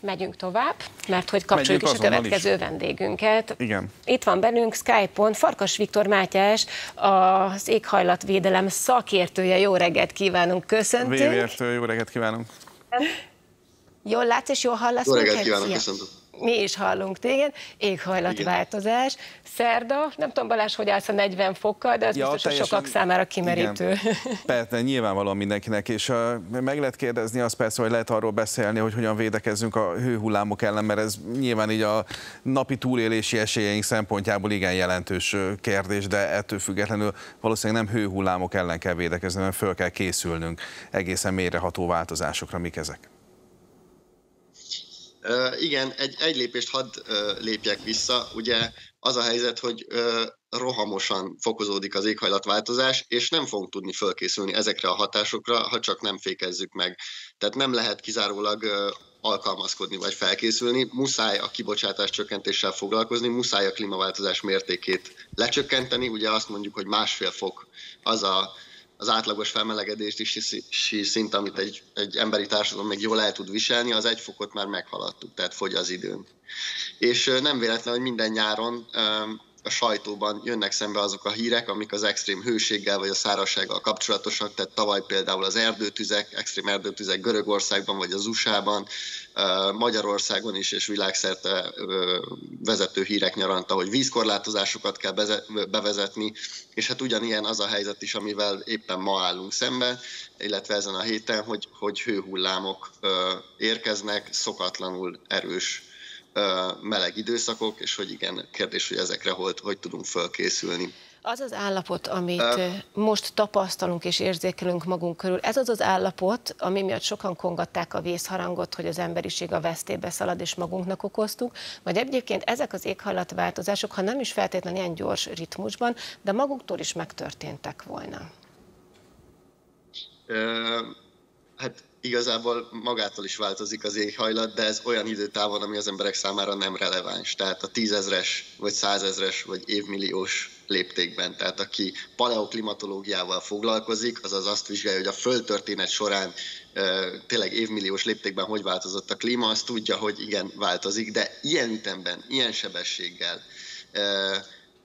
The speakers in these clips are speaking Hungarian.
Megyünk tovább, mert hogy kapcsoljuk is a következő is. vendégünket. Igen. Itt van bennünk Skype-on Farkas Viktor Mátyás, az éghajlatvédelem szakértője. Jó reggelt kívánunk, köszöntünk. Vévértő, jó reggelt kívánunk. Jól látsz és jól hallasz Jó reggelt kívánok, köszöntöm mi is hallunk téged, éghajlatváltozás, szerda, nem tudom Balázs, hogy állsz a 40 fokkal, de az ja, biztos, hogy sokak számára kimerítő. Igen. Persze, nyilvánvalóan mindenkinek, és uh, meg lehet kérdezni azt persze, hogy lehet arról beszélni, hogy hogyan védekezzünk a hőhullámok ellen, mert ez nyilván így a napi túlélési esélyeink szempontjából igen jelentős kérdés, de ettől függetlenül valószínűleg nem hőhullámok ellen kell védekezni, hanem föl kell készülnünk egészen mélyreható változásokra, mik ezek. Igen, egy, egy lépést hadd lépjek vissza. Ugye az a helyzet, hogy rohamosan fokozódik az éghajlatváltozás, és nem fogunk tudni fölkészülni ezekre a hatásokra, ha csak nem fékezzük meg. Tehát nem lehet kizárólag alkalmazkodni vagy felkészülni, muszáj a kibocsátás csökkentéssel foglalkozni, muszáj a klímaváltozás mértékét lecsökkenteni. Ugye azt mondjuk, hogy másfél fok az a az átlagos felmelegedési szint, amit egy, egy emberi társadalom még jól el tud viselni, az egy fokot már meghaladtuk, tehát fogy az időnk. És nem véletlen, hogy minden nyáron a sajtóban jönnek szembe azok a hírek, amik az extrém hőséggel vagy a szárazsággal kapcsolatosak, tehát tavaly például az erdőtüzek, extrém erdőtüzek Görögországban vagy az USA-ban, Magyarországon is és világszerte vezető hírek nyaranta, hogy vízkorlátozásokat kell bevezetni, és hát ugyanilyen az a helyzet is, amivel éppen ma állunk szembe, illetve ezen a héten, hogy, hogy hőhullámok érkeznek, szokatlanul erős meleg időszakok, és hogy igen, kérdés, hogy ezekre hogy, hogy tudunk fölkészülni. Az az állapot, amit most tapasztalunk és érzékelünk magunk körül, ez az az állapot, ami miatt sokan kongatták a vészharangot, hogy az emberiség a vesztébe szalad és magunknak okoztuk, vagy egyébként ezek az éghajlatváltozások, ha nem is feltétlenül ilyen gyors ritmusban, de maguktól is megtörténtek volna. Hát igazából magától is változik az éghajlat, de ez olyan időtávon, ami az emberek számára nem releváns. Tehát a tízezres, vagy százezres, vagy évmilliós léptékben. Tehát aki paleoklimatológiával foglalkozik, azaz azt vizsgálja, hogy a földtörténet során tényleg évmilliós léptékben hogy változott a klíma, azt tudja, hogy igen, változik, de ilyen ütemben, ilyen sebességgel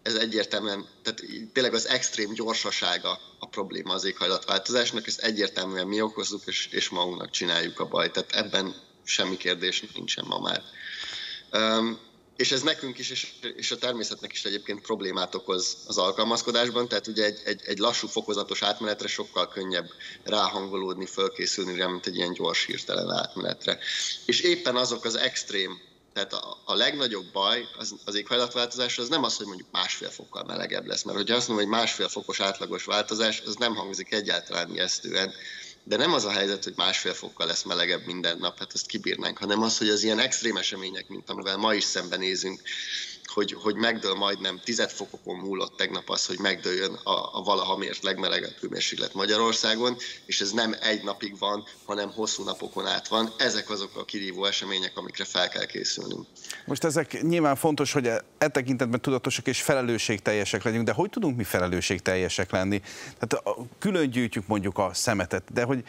ez egyértelműen, tehát tényleg az extrém gyorsasága probléma az éghajlatváltozásnak, ezt egyértelműen mi okozzuk, és, és magunknak csináljuk a bajt. Tehát ebben semmi kérdés nincsen ma már. Um, és ez nekünk is, és, és a természetnek is egyébként problémát okoz az alkalmazkodásban, tehát ugye egy, egy, egy lassú, fokozatos átmenetre sokkal könnyebb ráhangolódni, fölkészülni, mint egy ilyen gyors, hirtelen átmenetre. És éppen azok az extrém tehát a, a legnagyobb baj az, az éghajlatváltozás az nem az, hogy mondjuk másfél fokkal melegebb lesz, mert hogyha azt mondom, hogy másfél fokos átlagos változás, az nem hangzik egyáltalán ijesztően. De nem az a helyzet, hogy másfél fokkal lesz melegebb minden nap, hát ezt kibírnánk, hanem az, hogy az ilyen extrém események, mint amivel ma is szembenézünk, hogy, hogy megdől majdnem tized fokokon múlott tegnap az, hogy megdőljön a, a valaha mért legmelegebb hőmérséklet Magyarországon, és ez nem egy napig van, hanem hosszú napokon át van. Ezek azok a kirívó események, amikre fel kell készülnünk. Most ezek nyilván fontos, hogy e tekintetben tudatosak és felelősségteljesek legyünk, de hogy tudunk mi felelősségteljesek lenni? Tehát külön gyűjtjük mondjuk a szemetet, de hogy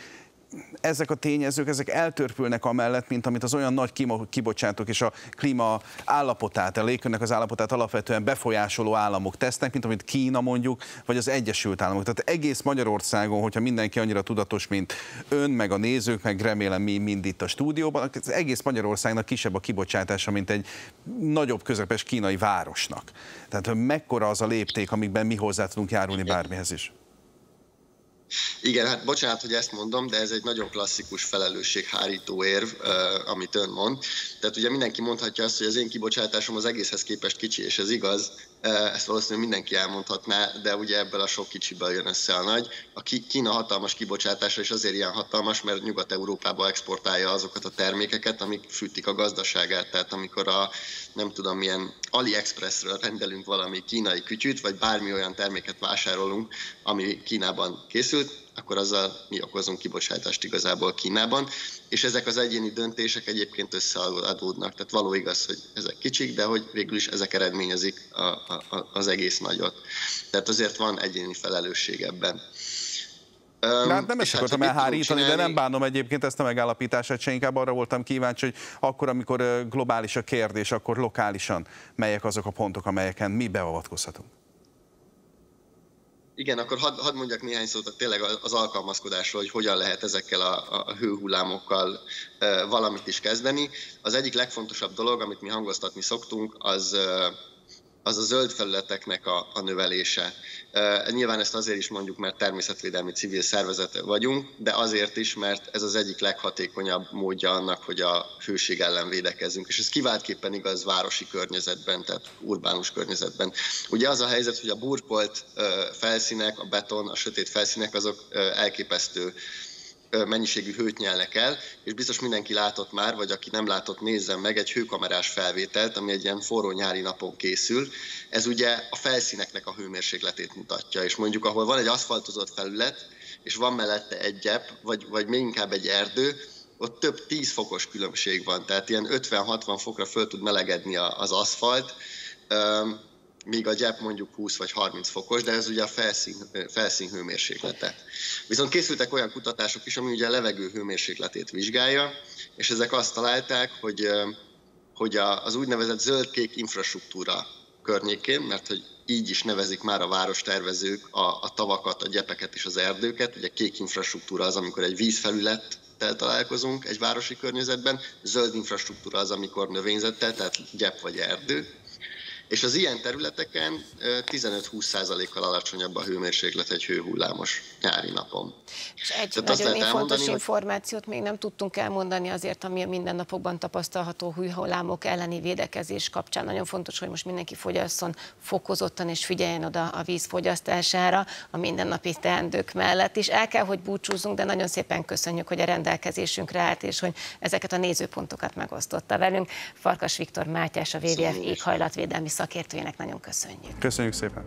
ezek a tényezők, ezek eltörpülnek amellett, mint amit az olyan nagy kibocsátók és a klíma állapotát, a légkörnek az állapotát alapvetően befolyásoló államok tesznek, mint amit Kína mondjuk, vagy az Egyesült Államok. Tehát egész Magyarországon, hogyha mindenki annyira tudatos, mint ön, meg a nézők, meg remélem mi mind itt a stúdióban, az egész Magyarországnak kisebb a kibocsátása, mint egy nagyobb közepes kínai városnak. Tehát mekkora az a lépték, amikben mi hozzá tudunk járulni bármihez is. Igen, hát bocsánat, hogy ezt mondom, de ez egy nagyon klasszikus felelősséghárító érv, amit ön mond. Tehát ugye mindenki mondhatja azt, hogy az én kibocsátásom az egészhez képest kicsi, és ez igaz, ezt valószínűleg mindenki elmondhatná, de ugye ebből a sok kicsiből jön össze a nagy. A Kína hatalmas kibocsátása is azért ilyen hatalmas, mert Nyugat-Európába exportálja azokat a termékeket, amik fűtik a gazdaságát. Tehát amikor a nem tudom milyen AliExpressről rendelünk valami kínai kütyűt, vagy bármi olyan terméket vásárolunk, ami Kínában készült, akkor azzal mi okozunk kibocsátást igazából Kínában, és ezek az egyéni döntések egyébként összeadódnak. Tehát való igaz, hogy ezek kicsik, de hogy végül is ezek eredményezik a, a, az egész nagyot. Tehát azért van egyéni felelősség ebben. Hát nem ezt hát, akartam elhárítani, de nem bánom egyébként ezt a megállapítását, se inkább arra voltam kíváncsi, hogy akkor, amikor globális a kérdés, akkor lokálisan melyek azok a pontok, amelyeken mi beavatkozhatunk. Igen, akkor hadd had mondjak néhány szót tényleg az alkalmazkodásról, hogy hogyan lehet ezekkel a, a hőhullámokkal e, valamit is kezdeni. Az egyik legfontosabb dolog, amit mi hangoztatni szoktunk, az e, az a zöld felületeknek a, a növelése. Nyilván ezt azért is mondjuk, mert természetvédelmi civil szervezet vagyunk, de azért is, mert ez az egyik leghatékonyabb módja annak, hogy a hőség ellen védekezzünk. És ez kiváltképpen igaz városi környezetben, tehát urbánus környezetben. Ugye az a helyzet, hogy a burkolt felszínek, a beton, a sötét felszínek, azok elképesztő mennyiségű hőt nyelnek el, és biztos mindenki látott már, vagy aki nem látott, nézzen meg egy hőkamerás felvételt, ami egy ilyen forró nyári napon készül. Ez ugye a felszíneknek a hőmérsékletét mutatja, és mondjuk ahol van egy aszfaltozott felület, és van mellette egy gyep, vagy, vagy még inkább egy erdő, ott több 10 fokos különbség van, tehát ilyen 50-60 fokra föl tud melegedni az aszfalt, míg a gyep mondjuk 20 vagy 30 fokos, de ez ugye a felszín, felszín hőmérséklete. Viszont készültek olyan kutatások is, ami ugye a levegő hőmérsékletét vizsgálja, és ezek azt találták, hogy, hogy az úgynevezett zöld-kék infrastruktúra környékén, mert hogy így is nevezik már a várostervezők a, a tavakat, a gyepeket és az erdőket. Ugye kék infrastruktúra az, amikor egy vízfelülettel találkozunk egy városi környezetben, zöld infrastruktúra az, amikor növényzettel, tehát gyep vagy erdő és az ilyen területeken 15-20%-kal alacsonyabb a hőmérséklet egy hőhullámos nyári napon. És egy Tehát nagyon fontos elmondani, információt még nem tudtunk elmondani azért, ami a mindennapokban tapasztalható hőhullámok elleni védekezés kapcsán. Nagyon fontos, hogy most mindenki fogyasszon fokozottan és figyeljen oda a víz fogyasztására a mindennapi teendők mellett is. El kell, hogy búcsúzzunk, de nagyon szépen köszönjük, hogy a rendelkezésünkre állt, és hogy ezeket a nézőpontokat megosztotta velünk. Farkas Viktor Mátyás, a WWF éghajlatvédelmi szakértőjének nagyon köszönjük. Köszönjük szépen.